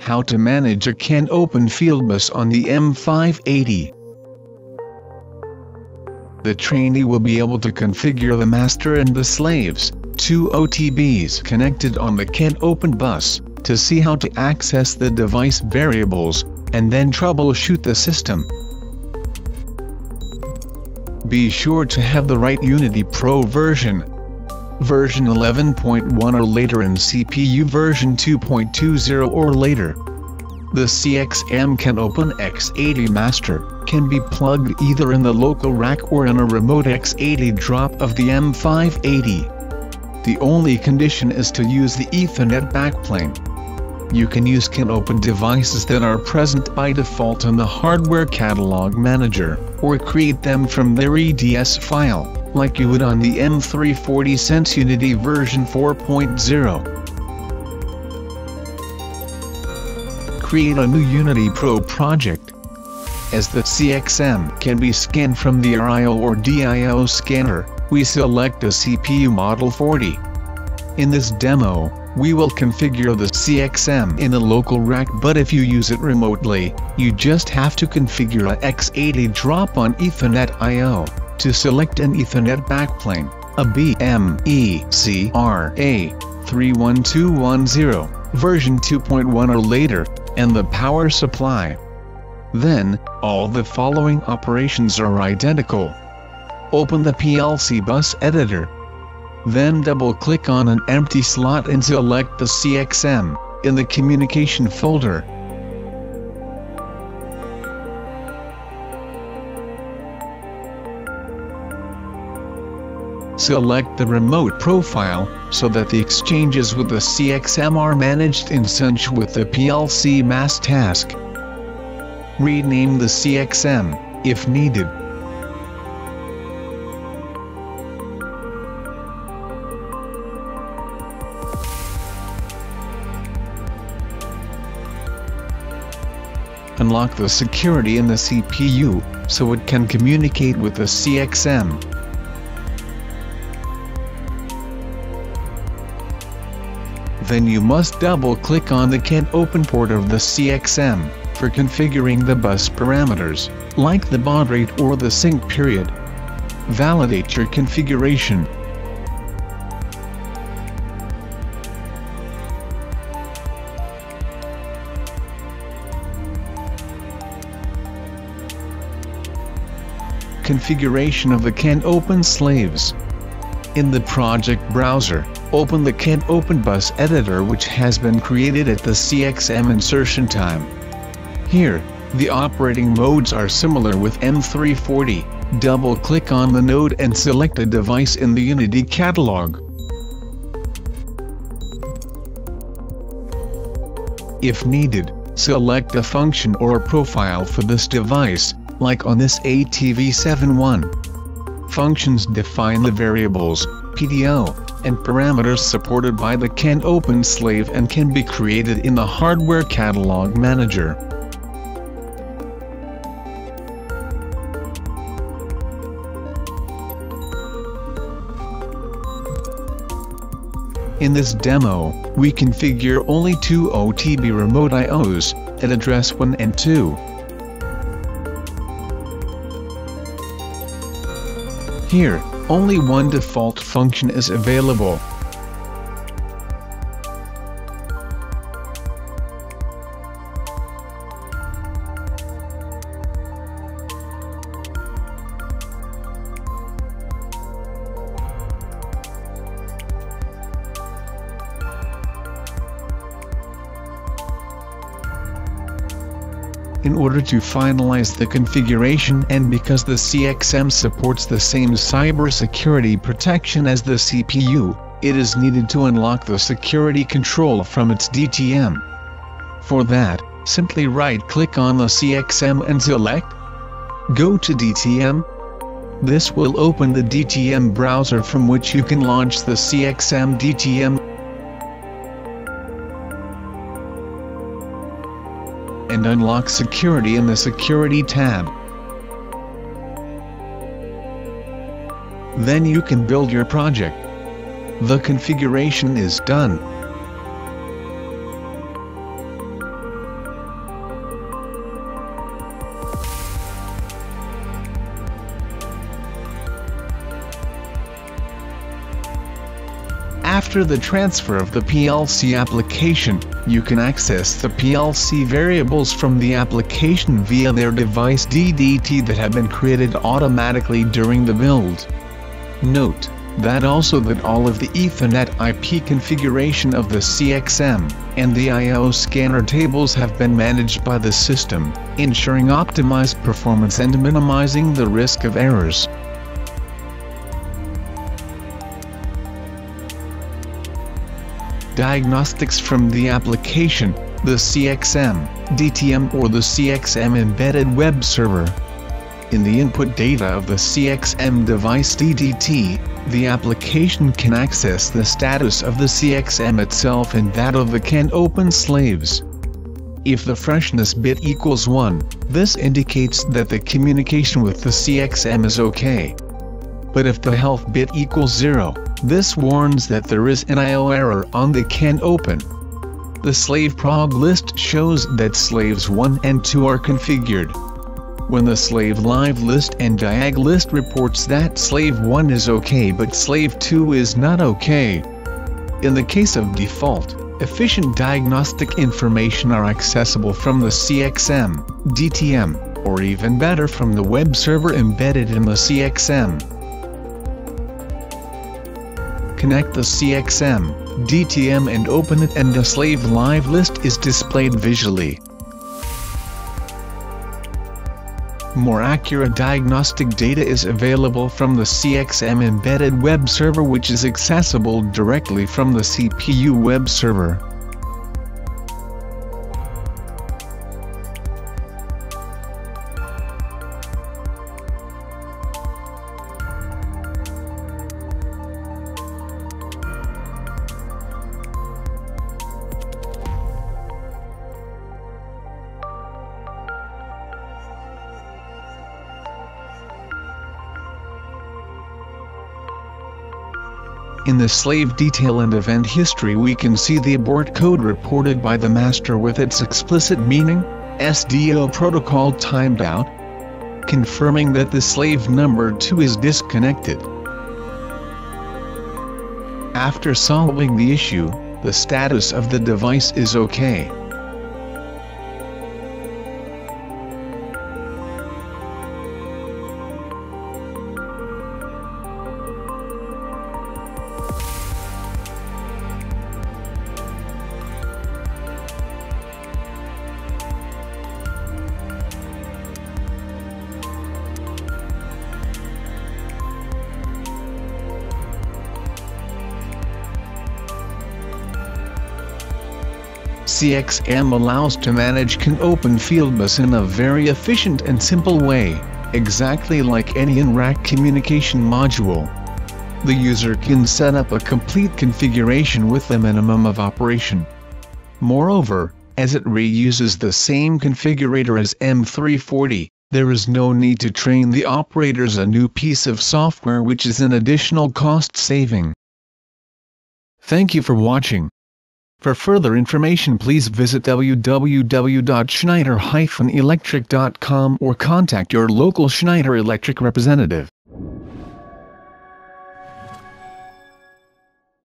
How to manage a CANopen field bus on the M580. The trainee will be able to configure the master and the slaves, two OTBs connected on the CANopen bus, to see how to access the device variables, and then troubleshoot the system. Be sure to have the right Unity Pro version. Version 11.1 or later and CPU version 2.20 or later. The CXM CANopen X80 master can be plugged either in the local rack or in a remote X80 drop of the M580. The only condition is to use the Ethernet backplane. You can use CANopen devices that are present by default in the Hardware Catalog Manager, or create them from their EDS file, like you would on the M340 Sense Unity version 4.0. create a new Unity Pro project. As the CXM can be scanned from the RIO or DIO scanner, we select a CPU Model 40. In this demo, we will configure the CXM in a local rack but if you use it remotely, you just have to configure a X80 drop on Ethernet I.O. to select an Ethernet backplane, a BMECRA 31210, version 2.1 or later, and the power supply. Then, all the following operations are identical. Open the PLC bus editor. Then double-click on an empty slot and select the CXM in the communication folder. Select the remote profile, so that the exchanges with the CXM are managed in sync with the PLC MAST task. Rename the CXM, if needed. Unlock the security in the CPU, so it can communicate with the CXM. Then you must double-click on the CANopen port of the CXM, for configuring the bus parameters, like the baud rate or the sync period. Validate your configuration. Configuration of the CANopen slaves. In the project browser, open the CANopen Bus editor which has been created at the CXM insertion time. Here, the operating modes are similar with M340, double-click on the node and select a device in the Unity catalog. If needed, select a function or profile for this device, like on this ATV71. Functions define the variables, PDO, and parameters supported by the CANopen slave and can be created in the Hardware Catalog Manager. In this demo, we configure only two OTB remote IOs, at address 1 and 2. Here, only one default function is available. In order to finalize the configuration and because the CXM supports the same cybersecurity protection as the CPU, it is needed to unlock the security control from its DTM. For that, simply right-click on the CXM and select Go to DTM. This will open the DTM browser from which you can launch the CXM DTM and unlock security in the Security tab. Then you can build your project. the configuration is done. After the transfer of the PLC application, you can access the PLC variables from the application via their device DDT that have been created automatically during the build. Note that also that all of the Ethernet IP configuration of the CXM and the I.O. scanner tables have been managed by the system, ensuring optimized performance and minimizing the risk of errors. Diagnostics from the application, the CXM, DTM or the CXM embedded web server. In the input data of the CXM device DDT, the application can access the status of the CXM itself and that of the CANopen slaves. If the freshness bit equals 1, this indicates that the communication with the CXM is okay. But if the health bit equals 0, this warns that there is an IO error on the CANopen. The slave prog list shows that slaves 1 and 2 are configured. When the slave live list and diag list reports that slave 1 is okay but slave 2 is not okay. In the case of default, efficient diagnostic information are accessible from the CXM, DTM, or even better from the web server embedded in the CXM connect the CXM, DTM and open it and the slave live list is displayed visually. More accurate diagnostic data is available from the CXM embedded web server which is accessible directly from the CPU web server. In the slave detail and event history we can see the abort code reported by the master with its explicit meaning, SDO protocol timed out, confirming that the slave number 2 is disconnected. After solving the issue, the status of the device is OK. CXM allows to manage CANopen Fieldbus in a very efficient and simple way, exactly like any in-rack communication module. The user can set up a complete configuration with the minimum of operation. Moreover, as it reuses the same configurator as M340, there is no need to train the operators a new piece of software which is an additional cost saving. Thank you for watching. For further information please visit www.schneider-electric.com or contact your local Schneider Electric representative.